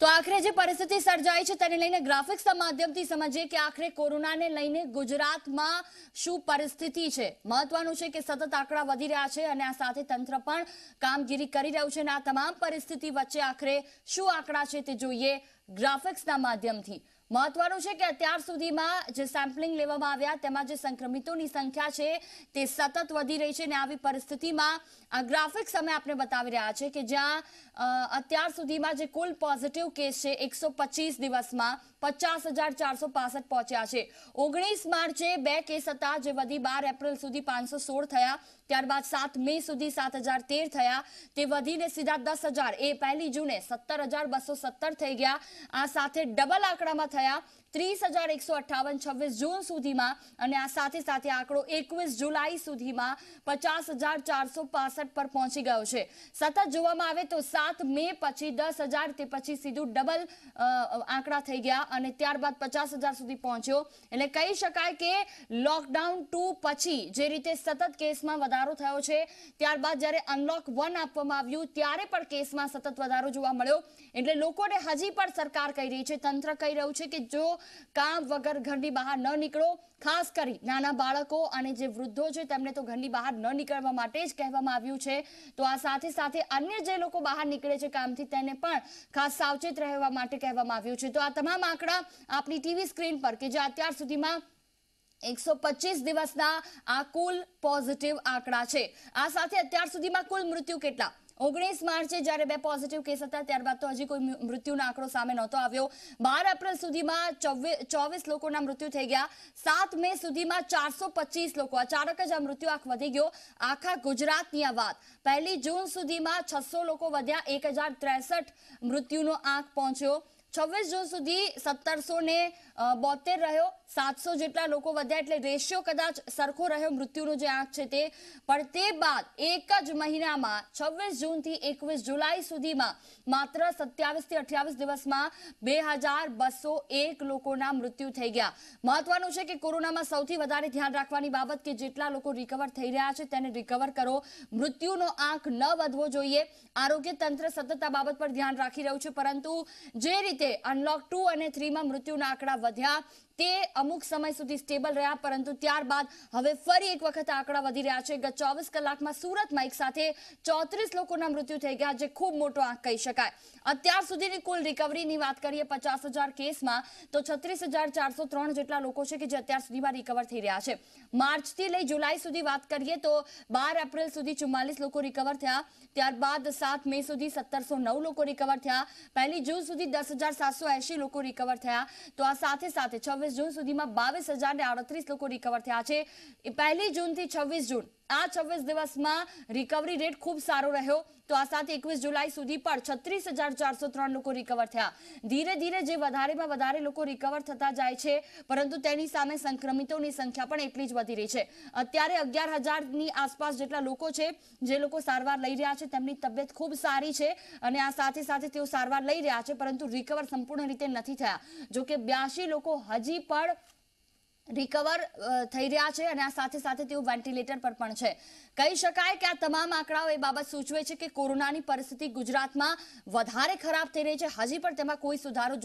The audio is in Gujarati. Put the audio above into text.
તો આખરે જે પરિસ્થિતિ સર્જાઈ છે તેને લઈને ગ્રાફિક્સના માધ્યમથી સમજીએ કે આખરે કોરોનાને લઈને ગુજરાતમાં શું પરિસ્થિતિ છે? મહત્વનું છે કે સતત આંકડા વધી રહ્યા છે અને આ સાથે તંત્ર પણ કામગીરી કરી રહ્યું છે અને આ તમામ પરિસ્થિતિ વચ્ચે આખરે શું આંકડા છે તે જોઈએ ગ્રાફિક્સના માધ્યમથી. મહત્વનું છે કે અત્યાર સુધીમાં જે સેમ્પલિંગ લેવામાં આવ્યા, તેમાં જે સંક્રમિતોની સંખ્યા છે, તે સતત વધી રહી છે અને આવી પરિસ્થિતિમાં આ ગ્રાફિક્સ અમે આપને બતાવી રહ્યા છે કે જ્યાં અત્યાર સુધીમાં જે કુલ પોઝિટિવ કેસ છે, એકસો દિવસમાં પચાસ પહોંચ્યા છે. ઓગણીસ માર્ચે બે કેસ હતા જે વધી બાર એપ્રિલ સુધી પાંચસો થયા, ત્યારબાદ સાત મે સુધી સાત થયા. તે વધીને સીધા દસ એ પહેલી જૂને સત્તર થઈ ગયા. આ સાથે ડબલ આંકડામાં થયા ત્રીસ હજાર એકસો અઠ્ઠાવન, છવ્વીસ જૂન સુધીમાં અને આ સાથે સાથે આંકડો એકવીસ જુલાઈ સુધીમાં પચાસ હજાર ચારસો પાસઠ પર પહોંચી ગયો છે. સતત જોવામાં આવે તો સાત મે પછી દસ હજાર તે પછી સીધું ડબલ આંકડા થઈ ગયા અને ત્યારબાદ પચાસ હજાર સુધી પહોંચ્યો. એટલે કહી શકાય કે લોકડાઉન ટુ પછી જે રીતે સતત કેસમાં વધારો થયો છે, ત્યારબાદ જ્યારે અનલોક વન આપવામાં આવ્યું, ત્યારે પણ કેસમાં સતત વધારો જોવા મળ્યો. એટલે લોકોને હજી પણ સરકાર કહી રહી છે, તંત્ર કહી રહ્યું છે કે જો કામ વગર ઘરની બહાર ન નીકળો. ખાસ કરી નાના બાળકો અને જે વૃદ્ધો છે, તેમને તો ઘરની બહાર ન નીકળવા માટે જ કહેવામાં આવ્યું છે. તો આ સાથે સાથે અન્ય જે લોકો બહાર નીકળે છે કામથી, તેને પણ ખાસ સાવચેત રહેવા માટે કહેવામાં આવ્યું છે. તો આ તમામ આંકડા આપણી ટીવી સ્ક્રીન પર કે જે અત્યાર સુધીમાં એકસો પચીસ દિવસના આ કુલ પોઝિટિવ આંકડા છે. આ સાથે અત્યાર સુધીમાં કુલ મૃત્યુ કેટલા? ઓગણીસ માર્ચે જ્યારે બે પોઝિટિવ કેસ હતા, ત્યારબાદ તો હજી કોઈ મૃત્યુનો આંકડો સામે નહોતો આવ્યો. બાર એપ્રિલ સુધીમાં ચોવીસ લોકોના મૃત્યુ થઈ ગયા. સાત મે સુધીમાં ચારસો લોકો. અચાનક જ આ મૃત્યુ આંક વધી ગયો. આખા ગુજરાતની આ વાત. પહેલી જૂન સુધીમાં છસો લોકો વધ્યા, એક મૃત્યુનો આંક પહોંચ્યો. છવ્વીસ જૂન સુધી સત્તરસો ને બોતેર રહ્યો. સાતસો જેટલા લોકો વધ્યા એટલે રેશિયો કદાચ સરખો રહ્યો મૃત્યુનો જે આંક છે તે. પણ તે બાદ એક જ મહિનામાં છવ્વીસ જૂનથી એકવીસ જુલાઈ સુધીમાં માત્ર સત્યાવીસથી અઠ્યાવીસ દિવસમાં બે લોકોના મૃત્યુ થઈ ગયા. મહત્વનું છે કે કોરોનામાં સૌથી વધારે ધ્યાન રાખવાની બાબત કે જેટલા લોકો રિકવર થઈ રહ્યા છે તેને રિકવર કરો. મૃત્યુનો આંક ન વધવો જોઈએ. આરોગ્ય તંત્ર સતત બાબત પર ધ્યાન રાખી રહ્યું છે. પરંતુ જે રીતે અનલોક ટુ અને થ્રીમાં મૃત્યુના આંકડા વધ્યા તે અમુક સમય સુધી સ્ટેબલ રહ્યા, પરંતુ ત્યારબાદ હવે ફરી એક વખત આંકડા વધી રહ્યા છે. ગત ચોવીસ કલાકમાં સુરતમાં એક સાથે ચોત્રીસ લોકોના મૃત્યુ થઈ ગયા જે ખૂબ મોટો આંક કહી શકાય. અત્યાર સુધીની કુલ રિકવરીની વાત કરીએ પચાસ કેસમાં, તો છત્રીસ જેટલા લોકો છે કે જે અત્યાર સુધીમાં રિકવર થઈ રહ્યા છે. માર્ચથી લઈ જુલાઈ સુધી વાત કરીએ તો બાર એપ્રિલ સુધી ચુમ્માલીસ લોકો રિકવર થયા, ત્યારબાદ સાત મે સુધી સત્તરસો લોકો રિકવર થયા, પહેલી જૂન સુધી દસ લોકો રિકવર થયા, તો આ સાથે સાથે છવ્વીસ જૂન સુધીમાં બાવીસ લોકો રિકવર થયા છે. પહેલી જૂનથી છવ્વીસ જૂન આ છવ્વીસ દિવસમાં રિકવરી રેટ ખૂબ સારો રહ્યો. તો આ સાથે એકવીસ જુલાઈ સુધી પણ છત્રીસ હજાર ચારસો ત્રણ લોકો રિકવર થયા. ધીરે ધીરે જે વધારેમાં વધારે લોકો રિકવર થતા જાય છે, પરંતુ તેની સામે સંક્રમિતોની સંખ્યા પણ એટલી જ વધી રહી છે. અત્યારે અગિયાર હજારની આસપાસ જેટલા લોકો છે, જે લોકો સારવાર લઈ રહ્યા છે, તેમની તબિયત ખૂબ સારી છે અને આ સાથે સાથે તેઓ સારવાર લઈ રહ્યા છે, પરંતુ રિકવર સંપૂર્ણ રીતે નથી થયા. જોકે બ્યાસી લોકો હજી પણ રિકવર થઈ રહ્યા છે અને આ સાથે સાથે તેઓ વેન્ટિલેટર પર પણ છે. કહી શકાય કે આ તમામ આંકડાઓ એ બાબત સૂચવે છે કે કોરોનાની પરિસ્થિતિ ગુજરાતમાં વધારે ખરાબ થઈ રહી છે. હજી પણ તેમાં કોઈ સુધારો